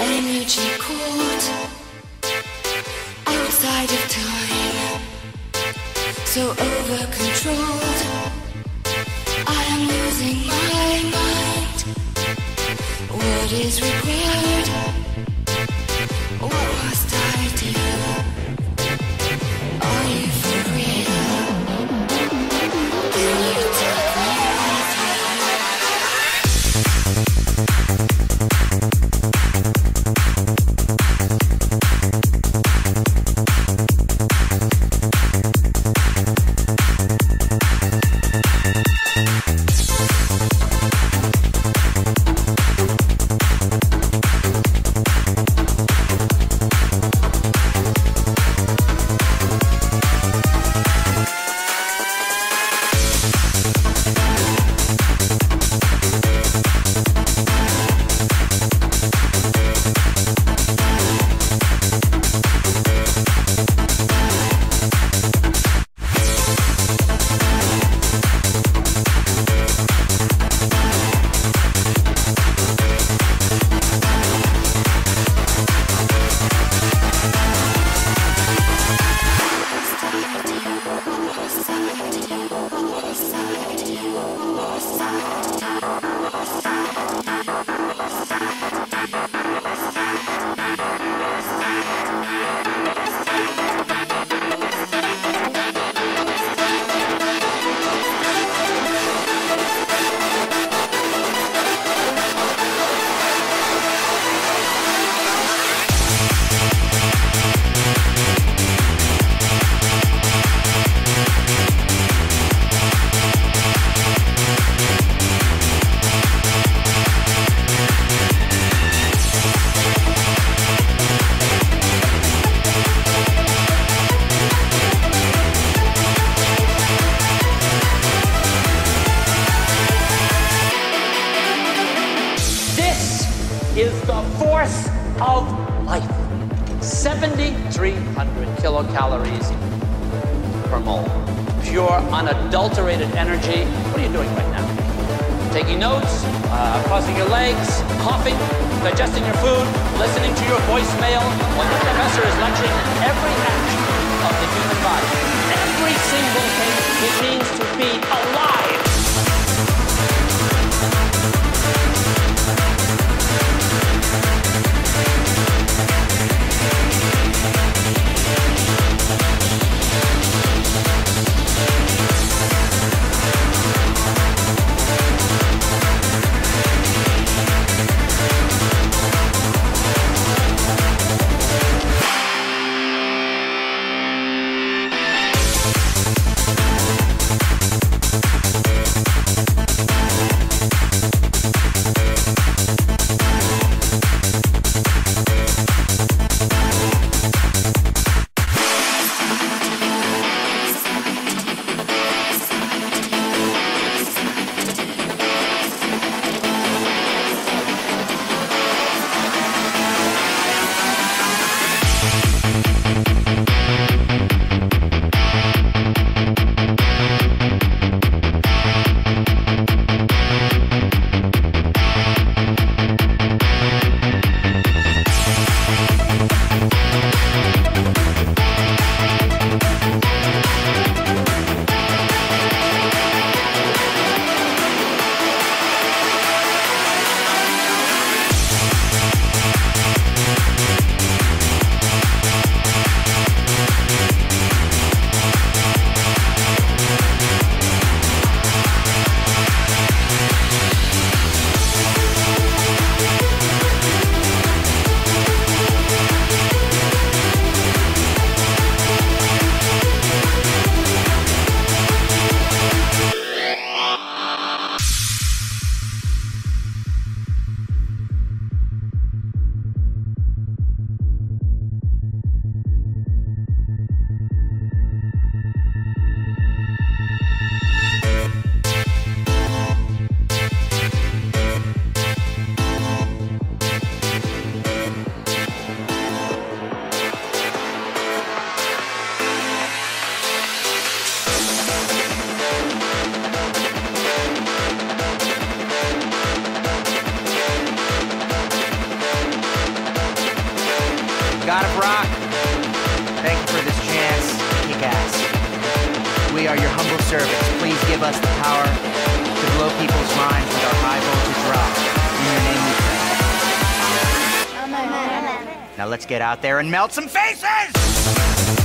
energy caught outside of time, so over controlled. I am losing my mind. What is required? Of life. 7,300 kilocalories per mole. Pure, unadulterated energy. What are you doing right now? Taking notes, uh, crossing your legs, coughing, digesting your food, listening to your voicemail while the professor is lecturing every action of the human body. Every single thing it means to be alive. God of Rock, thank you for this chance. to Kick ass. We are your humble servants. Please give us the power to blow people's minds with our high voltage rock. In your name we pray. Now let's get out there and melt some faces!